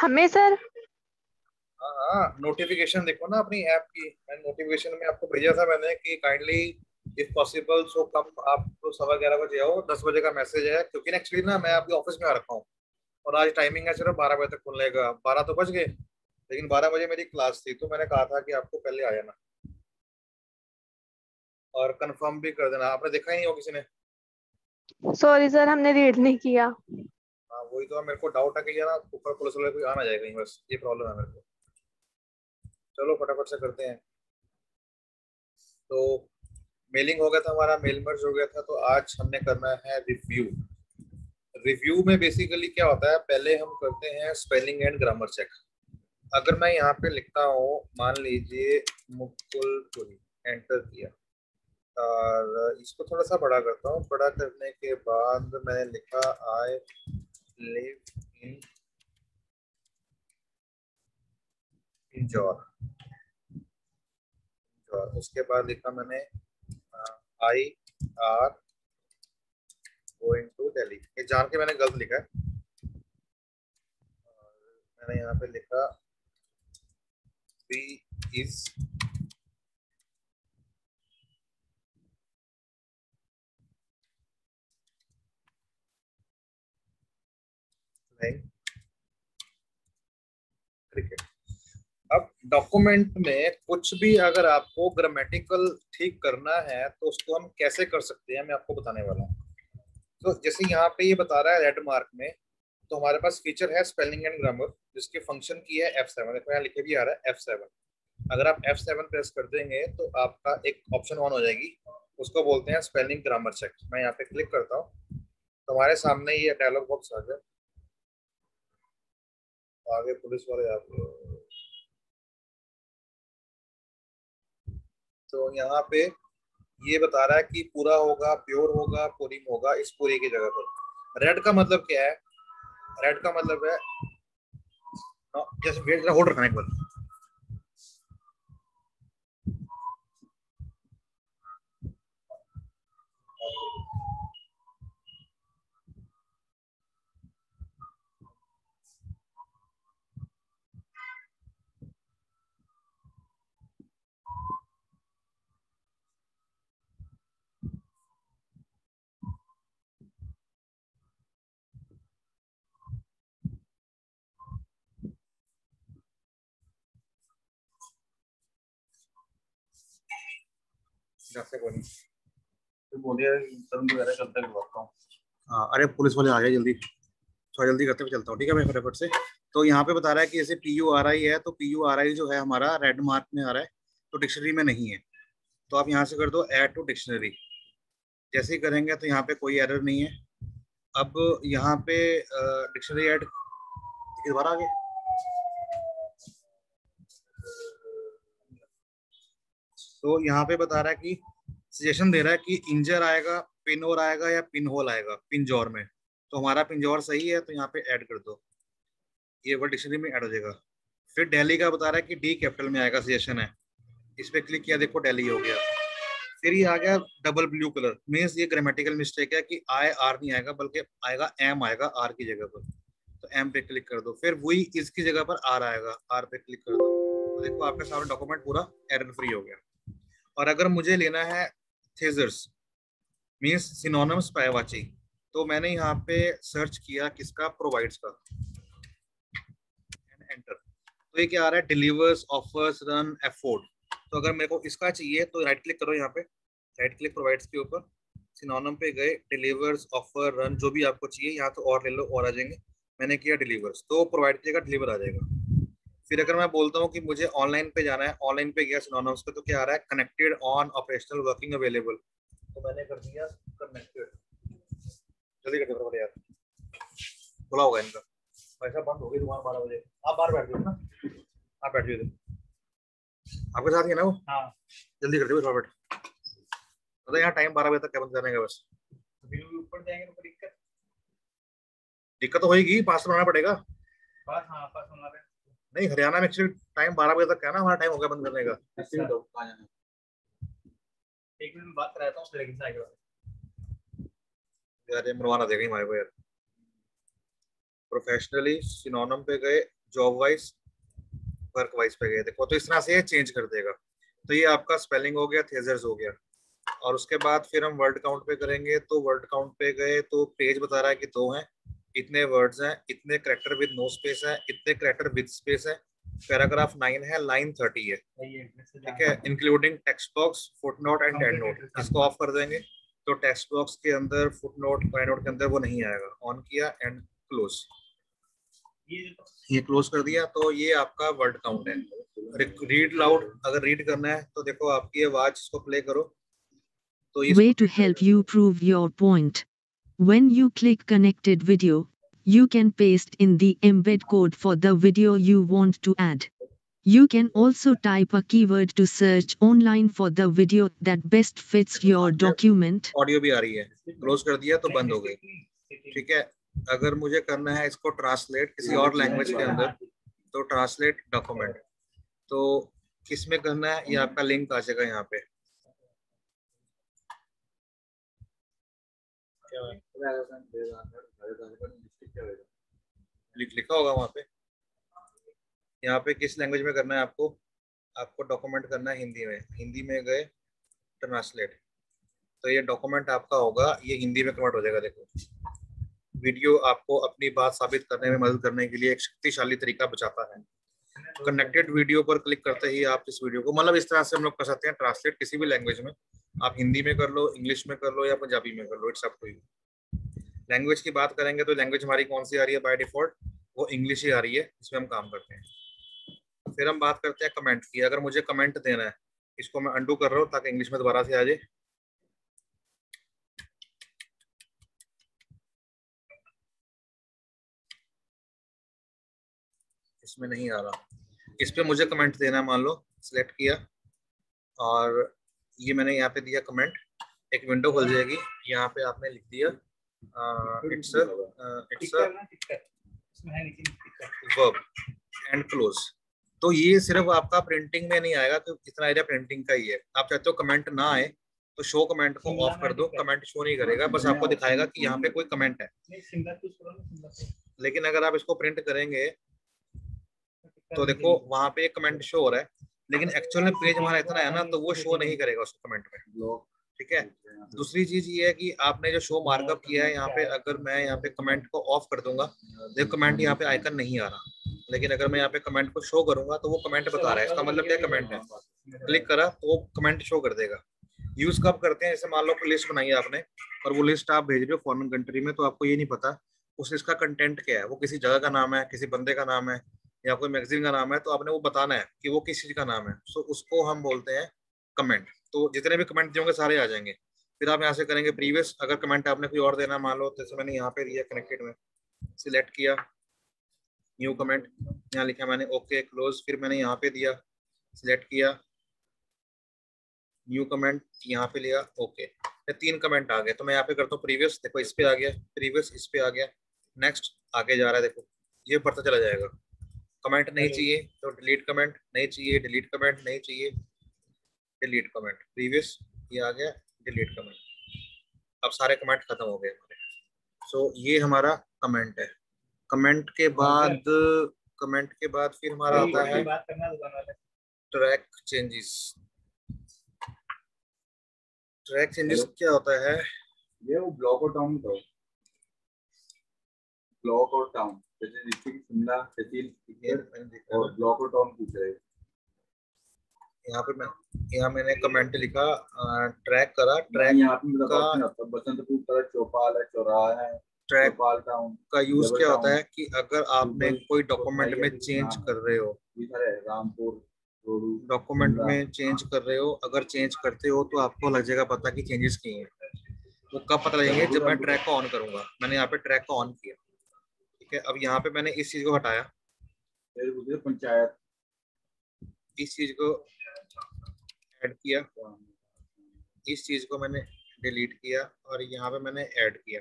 हमें सर? हाँ हाँ नोटिफिकेशन देखो ना अपनी ऐप की। नोटिफिकेशन में आपको भेजा था मैंने कि kindly if possible so come आप तो सवा ग्यारह बजे आओ दस बजे का मैसेज है क्योंकि ना एक्चुअली ना मैं आपके ऑफ़िस में आ रखा हूँ। और आज टाइमिंग है सिर्फ़ बारह बजे तक खुलने का। बारह तो बज गए लेकिन बारह बजे मेरी क्लास थी तो मैंने कहा था कि आपको पहले आ जाना। और कंफर्म भी कर देना। आपने देखा ही नहीं हो किसी ने? सॉरी सर हमने रीड नहीं किया। हाँ वही तो मेरे को डाउट है कि यार ऊपर पुलिस वाले कोई आना जाएगा कहीं बस ये प्रॉब्लम है मेरे को। चलो, फटाफट से करते हैं। तो मेलिंग हो गया था हमारा मेल मर्ज हो गया था तो आज हमने करना है रिव्यू रिव्यू में बेसिकली क्या होता है, पहले हम करते हैं स्पेलिंग एंड ग्रामर चेक अगर मैं यहाँ पे लिखता हूँ, मान लीजिए मुकुल एंटर किया। और इसको थोड़ा सा बड़ा करता हूँ। बड़ा करने के बाद मैंने लिखा आई लिव इन इंजोर उसके बाद लिखा मैंने I are going to Delhi ये जान के मैंने गलत लिखा है। मैंने यहाँ पे लिखा बी इज़ क्रिकेट अब डॉक्यूमेंट में कुछ भी अगर आपको ग्रामेटिकल ठीक करना है तो उसको हम कैसे कर सकते हैं, मैं आपको बताने वाला हूँ। तो जैसे यहाँ पे ये बता रहा है रेड मार्क में तो हमारे पास फीचर है स्पेलिंग एंड ग्रामर जिसके फ़ंक्शन की है एफ़ सेवन देखो यहाँ लिखे भी आ रहा है एफ़ सेवन अगर आप एफ़ सेवन प्रेस कर देंगे तो आपका एक ऑप्शन ऑन हो जाएगी। उसको बोलते हैं स्पेलिंग ग्रामर चेक मैं यहाँ पे क्लिक करता हूँ। तो हमारे सामने ये डायलॉग बॉक्स आ गया। आगे पुलिस वाले आप तो यहाँ पे ये बता रहा है कि पूरा होगा, प्योर होगा, पूरी होगा, इस पूरी की जगह पर। रेड का मतलब क्या है? रेड का मतलब है जैसे वेट होल्ड रखना एक बार। हाँ अरे पुलिस वाले आ गए जल्दी। थोड़ा जल्दी करते हुए चलता हूँ ठीक है मैं फटाफट से। तो यहाँ पे बता रहा है कि जैसे पी यू आर आई है तो पी यू आर आई जो है हमारा रेड मार्क में आ रहा है तो डिक्शनरी में नहीं है। तो आप यहाँ से कर दो एड टू डिक्शनरी जैसे ही करेंगे तो यहाँ पे कोई एरर नहीं है। अब यहाँ पे डिक्शनरी ऐड दोबारा आगे। तो यहाँ पे बता रहा है कि सजेशन दे रहा है कि इंजर आएगा पिन और आएगा या पिन होल आएगा पिंजौर में। तो हमारा पिंजौर सही है तो यहाँ पे ऐड कर दो। ये वर्ड डिक्शनरी में ऐड हो जाएगा। फिर दिल्ली का बता रहा है कि डी कैपिटल में आएगा सजेशन है। इस पर क्लिक किया, देखो दिल्ली हो गया। फिर ये आ गया डबल ब्लू कलर मीन्स ये ग्रामेटिकल मिस्टेक है कि आई आर नहीं आएगा, बल्कि आएगा एम आएगा आर की जगह पर। तो एम पे क्लिक कर दो। फिर वही इसकी जगह पर आर आएगा आर पे क्लिक कर दो। तो देखो आपका सारा डॉक्यूमेंट पूरा एरर फ्री हो गया। और अगर मुझे लेना है थेजर्स मीन्स सिनोनम्स पायवाची तो मैंने यहाँ पे सर्च किया किसका? प्रोवाइड्स का। एंटर तो ये क्या आ रहा है? डिलीवर्स ऑफर्स रन एफोर्ड तो अगर मेरे को इसका चाहिए तो राइट क्लिक करो यहाँ पे। राइट क्लिक प्रोवाइड्स के ऊपर। सिनोनम पे गए डिलीवर्स ऑफ़र रन जो भी आपको चाहिए, यहाँ तो और ले लो, और आ जाएँगे। मैंने किया डिलीवर्स तो प्रोवाइड किएगा डिलीवर आ जाएगा। फिर अगर मैं बोलता हूँ कि मुझे ऑनलाइन पे जाना है ऑनलाइन पे गया सिनोनम्स पे तो क्या आ रहा है? Connected on operational working available तो मैंने कर दिया कनेक्टेड जल्दी कर दो यार। खुला होगा इनका। पैसा बंद हो गई दुकान बारह बजे। आप बाहर बैठ जाओ ना। आप बैठ जाओ आपके साथ ही ना वो? हाँ। जल्दी कर दो बैठ। मतलब यहाँ टाइम बारह बजे तक क्या बंद करने का बस? ऊपर जाएँगे तो दिक्कत? दिक्कत तो होगी पास बनाना पड़ेगा। पास हाँ पास बनाना नहीं हरियाणा में एक्चुअली टाइम बारह बजे तक क्या ना हमारा टाइम हो गया बंद करने का। एक मिनट बात कराता हूँ लेकिन यार ये मरवाना देगा हमारे को यार। प्रोफेशनली सिनोनम पे गए जॉब वाइज वर्क वाइज पे गए। देखो तो इस तरह से ये चेंज कर देगा। तो ये आपका स्पेलिंग हो गया थेजर्स हो गया। और उसके बाद फिर हम वर्ड काउंट पे करेंगे तो वर्ड काउंट पे गए तो पेज बता रहा है कि दो हैं। इतने वर्ड्स हैं इतने करेक्टर विद नो स्पेस है इतने करेक्टर विद स्पेस है। पैराग्राफ नाइन है लाइन थर्टी है। ठीक है? Including text box footnote and endnote इसको ऑफ़ कर देंगे तो टेक्स्ट बॉक्स के अंदर फुट नोट नोट के अंदर वो नहीं आएगा। ऑन किया एंड क्लोज ये क्लोज कर दिया तो ये आपका वर्ड काउंट है। रीड लाउड अगर रीड करना है तो देखो आपकी आवाज़ इसको प्ले करो। तो Way to help you prove your point. When you click connected video, you can paste in the embed code for the video you want to add. You can also type a keyword to search online for the video that best fits your document. Audio भी आ रही है close कर दिया तो बंद हो गई ठीक है अगर मुझे करना है इसको ट्रांसलेट किसी और लैंग्वेज के अंदर तो ट्रांसलेट डॉक्यूमेंट तो किस में करना है ये आपका लिंक आ जाएगा यहाँ पे लिखा होगा वहाँ पे। यहाँ पे किस लैंग्वेज में करना है आपको? आपको डॉक्यूमेंट करना है हिंदी में। हिंदी में गए ट्रांसलेट तो ये डॉक्यूमेंट आपका होगा, ये हिंदी में कन्वर्ट हो जाएगा, देखो। वीडियो आपको अपनी बात साबित करने में मदद करने के लिए एक शक्तिशाली तरीका बचाता है। कनेक्टेड वीडियो पर क्लिक करते ही आप इस वीडियो को मतलब इस तरह से हम लोग कर सकते हैं ट्रांसलेट किसी भी लैंग्वेज में। आप हिंदी में कर लो इंग्लिश में कर लो या पंजाबी में कर लो it's up to you language की बात करेंगे तो लैंग्वेज हमारी कौन सी आ रही है बाय डिफ़ॉल्ट वो इंग्लिश ही आ रही है इसमें हम काम करते हैं। फिर हम बात करते हैं कमेंट की। अगर मुझे कमेंट देना है, इसको मैं अंडू कर रहा हूँ ताकि इंग्लिश में दोबारा से आ जाए। इसमें नहीं आ रहा। इस पर मुझे कमेंट देना है, मान लो सिलेक्ट किया। और ये मैंने यहाँ पे दिया कमेंट एक विंडो खुल जाएगी। यहाँ पे आपने लिख दिया it's it's verb and close तो ये सिर्फ़ आपका प्रिंटिंग में नहीं आएगा तो इतना एरिया प्रिंटिंग का ही है। आप चाहते हो कमेंट ना आए तो शो कमेंट को ऑफ़ कर दो। कमेंट शो नहीं करेगा, बस आपको दिखाएगा कि यहाँ पे कोई कमेंट है। लेकिन अगर आप इसको प्रिंट करेंगे तो देखो, वहाँ पे एक कमेंट शो हो रहा है। लेकिन एक्चुअल में पेज हमारा इतना है ना तो वो शो नहीं करेगा उस कमेंट में। ठीक है? दूसरी चीज़ ये है कि आपने जो शो मार्कअप किया है यहाँ पे अगर मैं यहाँ पे कमेंट को ऑफ़ कर दूँगा देखो कमेंट यहाँ पे आइकन नहीं आ रहा। लेकिन अगर मैं यहाँ पे कमेंट को शो करूँगा तो वो कमेंट बता रहा है। इसका मतलब क्या कमेंट है? क्लिक करा तो वो कमेंट शो कर देगा। यूज़ कब करते हैं? जैसे मान लो लिस्ट बनाई आपने और वो लिस्ट आप भेज रहे हो फॉरन कंट्री में तो आपको ये नहीं पता उस लिस्ट का कंटेंट क्या है? वो किसी जगह का नाम है किसी बंदे का नाम है या कोई मैगजीन का नाम है तो आपने वो बताना है कि वो किस चीज़ का नाम है। सो उसको हम बोलते हैं कमेंट तो जितने भी कमेंट दिए होंगे, सारे आ जाएँगे। फिर आप यहाँ से करेंगे प्रीवियस अगर कमेंट आपने कोई और देना, मान लो, जैसे मैंने यहाँ पे दिया कनेक्टेड में। सिलेक्ट किया। न्यू कमेंट यहाँ लिखा मैंने ओके क्लोज फिर मैंने यहाँ पे दिया। सिलेक्ट किया। न्यू कमेंट यहाँ पे लिया ओके तो तीन कमेंट आ गए। तो मैं यहाँ पे करता हूँ प्रीवियस देखो, इस पे आ गया। प्रीवियस इस पे आ गया। नेक्स्ट आगे जा रहा है, देखो। ये बढ़ता चला जाएगा। कमेंट नहीं चाहिए तो डिलीट कमेंट नहीं चाहिए डिलीट कमेंट नहीं चाहिए डिलीट कमेंट प्रीवियस ये आ गया डिलीट कमेंट अब सारे कमेंट खत्म हो गए हमारे। सो so, ये हमारा कमेंट है। कमेंट के बाद कमेंट के बाद फिर हमारा आता है ट्रैक चेंजेस ट्रैक चेंजेस क्या होता है? ये वो ब्लॉक और टाउन तो ब्लॉक और टाउन जैसे डिस्ट्रिक्ट शिमला तहसील और ब्लॉक और टाउन पूछ रहे यहाँ पे मैं यहाँ मैंने कमेंट लिखा ट्रैक करा। ट्रैक यहाँ पे का बसंतपुर तरह चौपाल है चौराहा है ट्रैक टाउन का यूज़ क्या होता है कि अगर आपने कोई डॉक्यूमेंट में चेंज कर रहे हो। रामपुर डॉक्यूमेंट में चेंज कर रहे हो। अगर चेंज करते हो तो आपको लग जाएगा पता कि चेंजेस किए हैं। वो कब पता लगेंगे? जब मैं ट्रैक को ऑन करूँगा। मैंने यहाँ पे ट्रैक को ऑन किया। ठीक है? अब यहाँ पे मैंने इस चीज़ को हटाया। पंचायत। इस चीज़ को ऐड किया। इस चीज़ को मैंने डिलीट किया और यहाँ पे मैंने ऐड किया।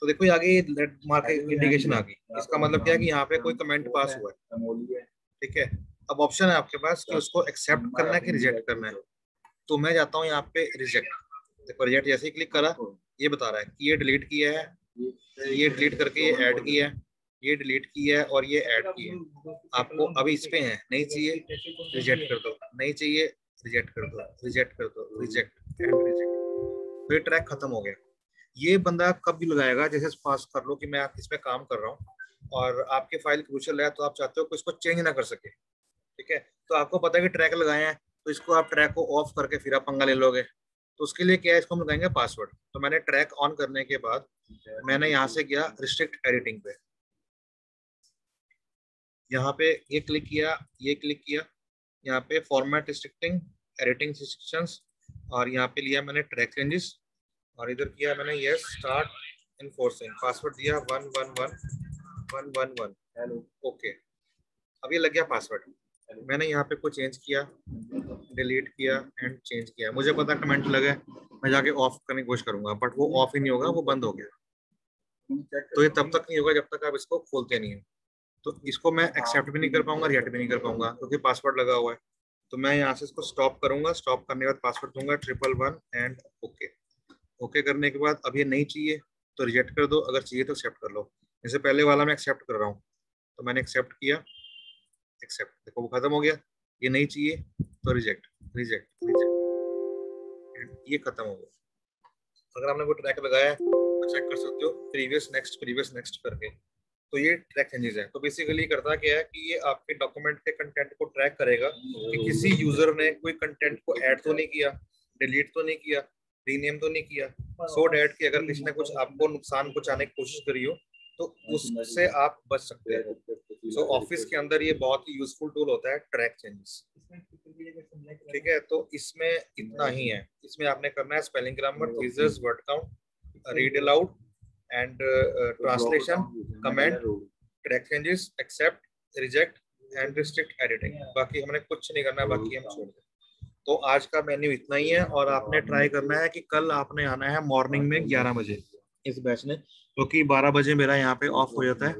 तो देखो आगे लेट मार्क इंडिकेशन आ गई। इसका मतलब क्या है कि यहाँ पे कोई कमेंट पास हुआ है। ठीक है? अब ऑप्शन है आपके पास कि उसको एक्सेप्ट करना है कि रिजेक्ट करना है। तो मैं जाता हूँ यहाँ पे रिजेक्ट देखो रिजेक्ट जैसे ही क्लिक करा ये बता रहा है कि ये डिलीट किया है ये डिलीट करके ये ऐड किया है। ये डिलीट किया है और ये ऐड किया है। आपको अभी इस पे है, नहीं चाहिए, रिजेक्ट कर दो। नहीं चाहिए, रिजेक्ट कर दो, रिजेक्ट कर दो, रिजेक्ट एंड रिजेक्ट तो ये ट्रैक खत्म हो गया। ये बंदा कब भी लगाएगा, जैसे पास कर लो कि मैं इसमें काम कर रहा हूँ और आपके फ़ाइल क्रूशल है तो आप चाहते हो कि इसको चेंज ना कर सके, ठीक है? तो आपको पता है कि ट्रैक लगाए हैं तो इसको आप ट्रैक को ऑफ़ करके फिर आप पंगा ले लोगे। तो उसके लिए क्या है, इसको हम लगाएँगे पासवर्ड तो मैंने ट्रैक ऑन करने के बाद मैंने यहाँ से किया रिस्ट्रिक्ट एडिटिंग पे। यहाँ पे ये क्लिक किया ये क्लिक किया। यहाँ पे फॉर्मेट रिस्ट्रिक्टिंग एडिटिंग रिस्ट्रिक्शंस और यहाँ पे लिया मैंने ट्रैक चेंजेस और इधर किया मैंने ये स्टार्ट इनफोर्सिंग पासवर्ड दिया one one one one one one hello okay अब ये लग गया पासवर्ड मैंने यहाँ पे कुछ चेंज किया डिलीट किया एंड चेंज किया। मुझे पता कमेंट लगे मैं जाके ऑफ़ करने की कोशिश करूँगा बट वो ऑफ़ ही नहीं होगा वो बंद हो गया। तो ये तब तक नहीं होगा जब तक आप इसको खोलते नहीं है। तो इसको मैं एक्सेप्ट भी नहीं कर पाऊँगा रिएक्ट भी नहीं कर पाऊँगा, क्योंकि पासवर्ड लगा हुआ है। तो मैं यहाँ से इसको स्टॉप करूँगा स्टॉप करने के बाद पासवर्ड दूँगा triple one and okay okay करने के बाद अब ये नहीं चाहिए तो रिजेक्ट कर दो, अगर चाहिए तो एक्सेप्ट कर लो। जैसे पहले वाला मैं एक्सेप्ट कर रहा हूँ। तो मैंने एक्सेप्ट किया। एक्सेप्ट देखो वो खत्म हो गया। ये नहीं चाहिए तो रिजेक्ट रिजेक्ट रिजेक्ट ये खत्म हो गया। अगर आपने कोई ट्रैक लगाया तो चेक कर सकते हो प्रीवियस नेक्स्ट प्रीवियस नेक्स्ट करके। तो ये ट्रैक चेंजेस है। तो बेसिकली करता क्या है कि ये आपके डॉक्यूमेंट के कंटेंट को ट्रैक करेगा कि किसी यूज़र ने कोई कंटेंट को ऐड तो नहीं किया डिलीट तो नहीं किया रीनेम तो नहीं किया सो डैट कि अगर किसी ने कुछ आपको नुकसान पहुँचाने की कोशिश करी हो तो उससे आप बच सकते हैं। सो so, ऑफ़िस के अंदर ये बहुत ही यूजफुल टूल होता है ट्रैक चेंजेस ठीक है? तो इसमें इतना ही है। इसमें आपने करना है spelling grammar thesaurus word count read aloud and translation comment track changes accept reject and restrict editing बाकी हमने कुछ नहीं करना है बाकी हम छोड़ दें। तो आज का मेन्यू इतना ही है और आपने ट्राई करना है कि कल आपने आना है मॉर्निंग में 11 बजे इस बैच में क्योंकि तो 12 बजे मेरा यहाँ पे ऑफ़ हो जाता है।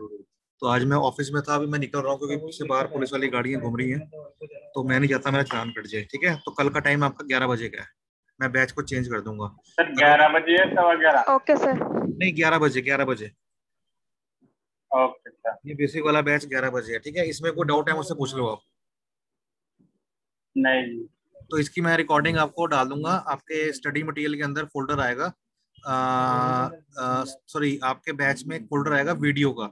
तो आज मैं ऑफ़िस में था अभी मैं निकल रहा हूँ क्योंकि पीछे बाहर पुलिस वाली गाड़ियाँ घूम रही हैं। तो मैं नहीं चाहता मेरा चाँद कट जाए ठीक है? तो कल का टाइम आपका ग्यारह बजे का है। मैं बैच को चेंज कर दूँगा। सर ग्यारह बजे सवा ग्यारह। ओके सर नहीं ग्यारह बजे ग्यारह बजे। ओके ये बेसिक वाला बैच ग्यारह बजे है ठीक है? इसमें कोई डाउट है मुझसे पूछ लो आप। नहीं तो इसकी मैं रिकॉर्डिंग आपको डाल दूँगा आपके स्टडी मटेरियल के अंदर फोल्डर आएगा। सॉरी आपके बैच में एक फोल्डर आएगा वीडियो का।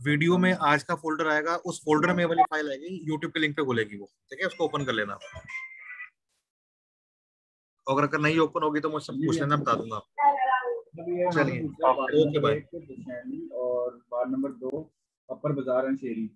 वीडियो में आज का फोल्डर आएगा उस फोल्डर में वाली फ़ाइल आएगी यूट्यूब के लिंक पे खुलेगी वो ठीक है? उसको ओपन कर लेना अगर अगर नहीं ओपन होगी तो मुझसे पूछ लेना बता दूँगा चलिए ओके बाय। और वार्ड नंबर दो अपर बाज़ार एंड शेरी।